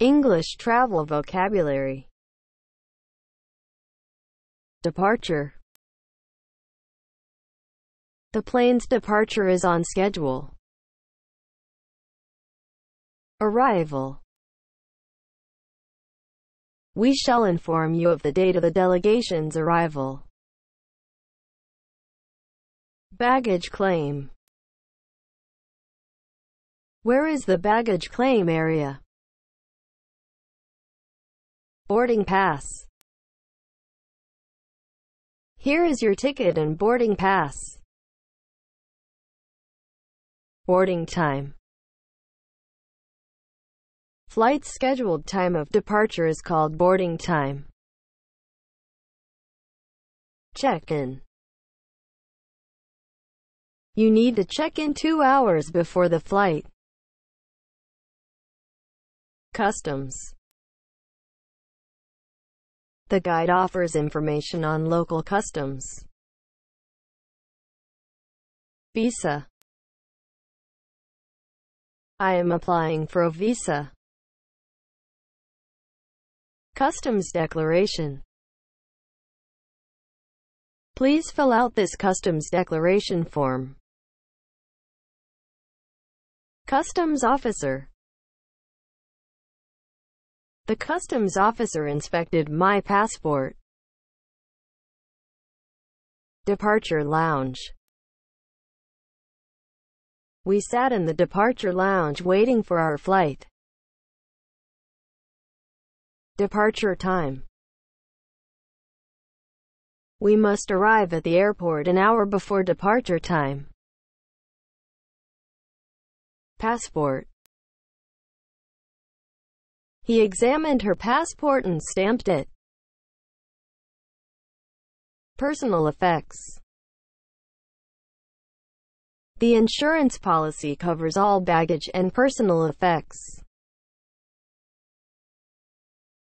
English travel vocabulary. Departure. The plane's departure is on schedule. Arrival. We shall inform you of the date of the delegation's arrival. Baggage claim. Where is the baggage claim area? Boarding pass. Here is your ticket and boarding pass. Boarding time. Flight's scheduled time of departure is called boarding time. Check-in. You need to check in two hours before the flight. Customs. The guide offers information on local customs. Visa. I am applying for a visa. Customs Declaration Please fill out this Customs Declaration form. Customs Officer The customs officer inspected my passport. Departure Lounge We sat in the departure lounge waiting for our flight. Departure time. We must arrive at the airport an hour before departure time. Passport. He examined her passport and stamped it. Personal effects. The insurance policy covers all baggage and personal effects.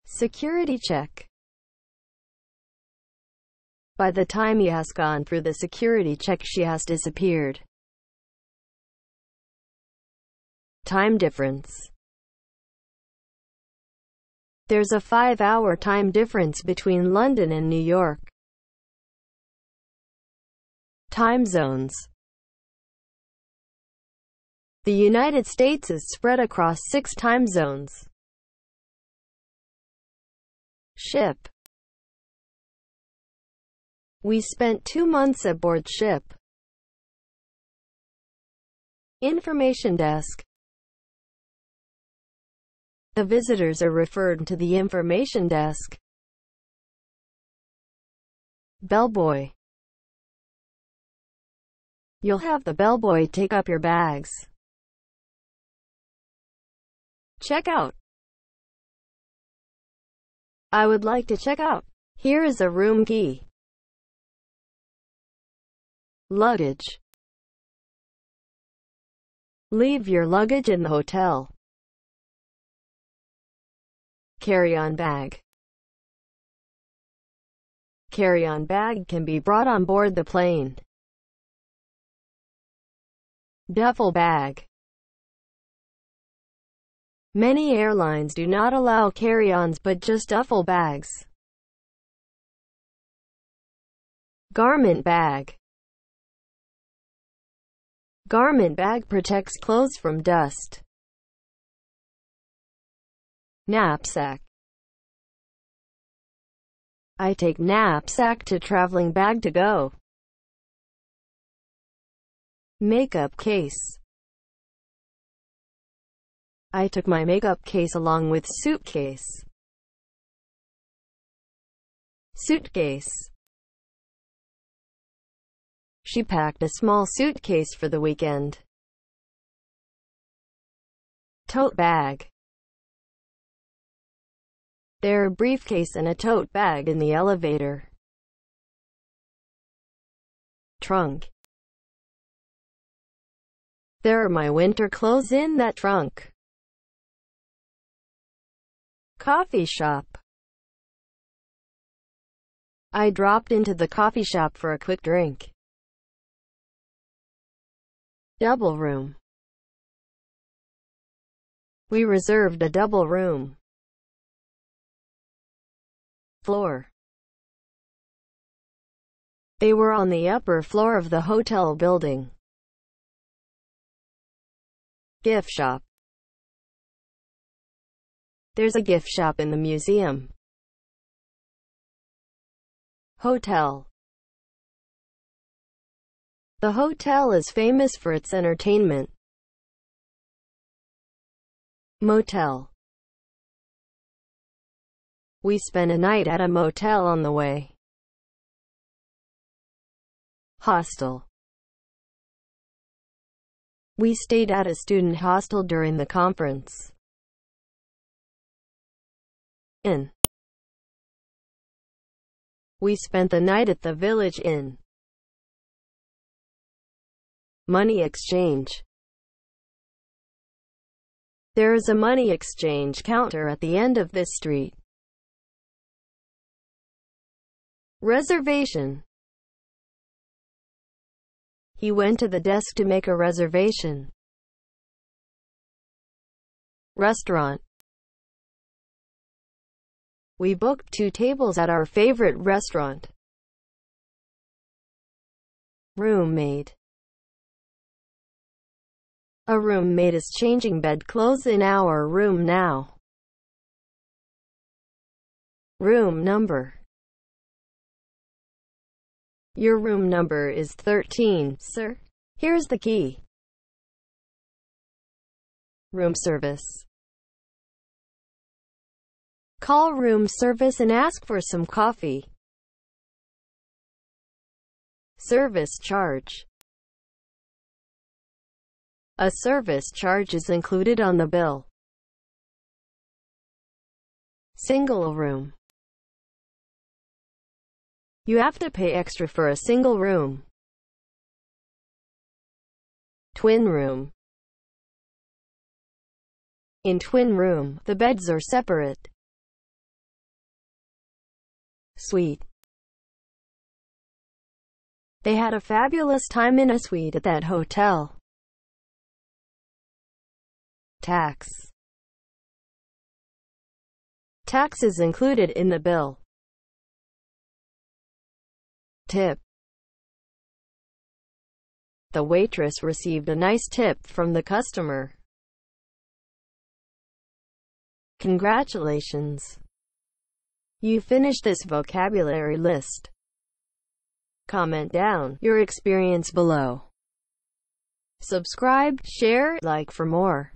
Security check. By the time he has gone through the security check she has disappeared. Time difference. There's a five-hour time difference between London and New York. Time zones. The United States is spread across six time zones. Ship. We spent two months aboard ship. Information desk. The visitors are referred to the information desk. Bellboy. You'll have the bellboy take up your bags. Check out. I would like to check out. Here is a room key. Luggage. Leave your luggage in the hotel. Carry-on bag. Carry-on bag can be brought on board the plane. Duffel bag. Many airlines do not allow carry-ons but just duffel bags. Garment bag Garment bag protects clothes from dust. Knapsack I take knapsack to traveling bag to go. Makeup case I took my makeup case along with suitcase. Suitcase. She packed a small suitcase for the weekend. Tote bag. There are a briefcase and a tote bag in the elevator. Trunk. There are my winter clothes in that trunk. Coffee shop. I dropped into the coffee shop for a quick drink. Double room. We reserved a double room. Floor. They were on the upper floor of the hotel building. Gift shop. There's a gift shop in the museum. Hotel. The hotel is famous for its entertainment. Motel. We spent a night at a motel on the way. Hostel. We stayed at a student hostel during the conference. Inn. We spent the night at the Village Inn. Money exchange. There is a money exchange counter at the end of this street. Reservation. He went to the desk to make a reservation. Restaurant. We booked two tables at our favorite restaurant. Roommate. A roommate is changing bed clothes in our room now. Room number. Your room number is 13, sir. Here's the key. Room service. Call room service and ask for some coffee. Service charge. A service charge is included on the bill. Single room. You have to pay extra for a single room. Twin room. In twin room, the beds are separate. Suite. They had a fabulous time in a suite at that hotel. Tax. Tax is included in the bill. Tip. The waitress received a nice tip from the customer. Congratulations. You finished this vocabulary list. Comment down your experience below. Subscribe, share, like for more.